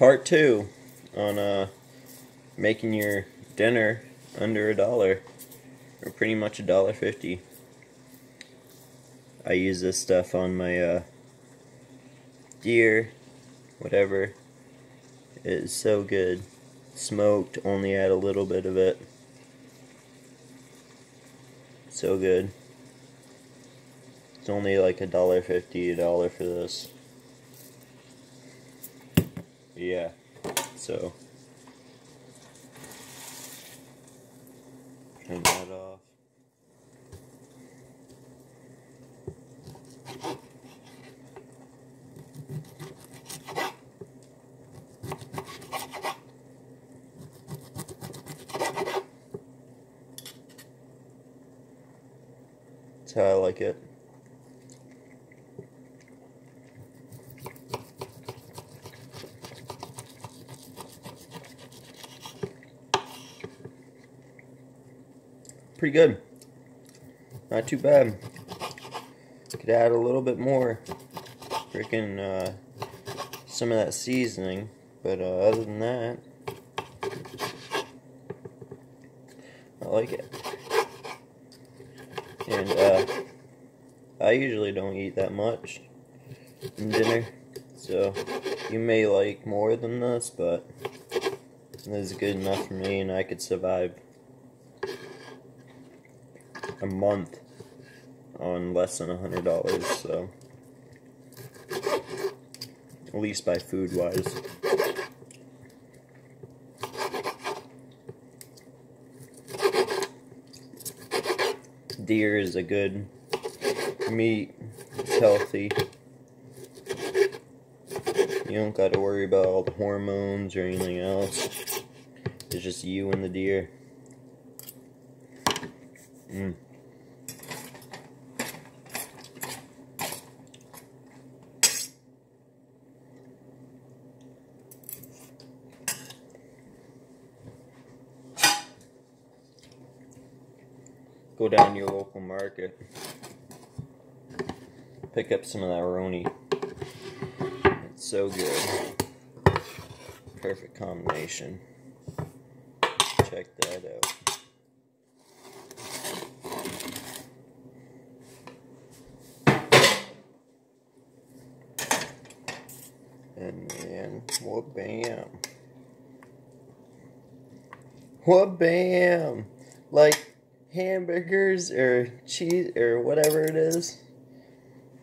part two on uh, making your dinner under a dollar, or pretty much a dollar fifty. I use this stuff on my uh, deer, whatever. It is so good. Smoked, only add a little bit of it. So good. It's only like a dollar fifty, a dollar for this. Yeah. So turn that off. That's how I like it. Pretty good. Not too bad. Could add a little bit more. Freaking, uh, some of that seasoning. But, uh, other than that, I like it. And, uh, I usually don't eat that much in dinner. So, you may like more than this, but this is good enough for me and I could survive a month on less than a hundred dollars, so at least by food wise. Deer is a good meat, it's healthy. You don't got to worry about all the hormones or anything else. It's just you and the deer. Mm. Go down to your local market. Pick up some of that Roni. It's so good. Perfect combination. Check that out. And then, what bam. What bam. Like hamburgers or cheese or whatever it is.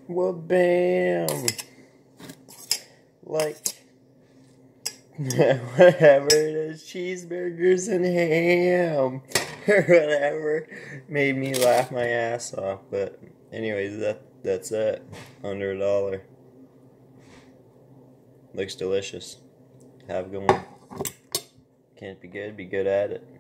What bam. Like whatever it is, cheeseburgers and ham or whatever made me laugh my ass off. But anyways, that that's it. Under a dollar. Looks delicious. Have a good one. Can't be good, be good at it.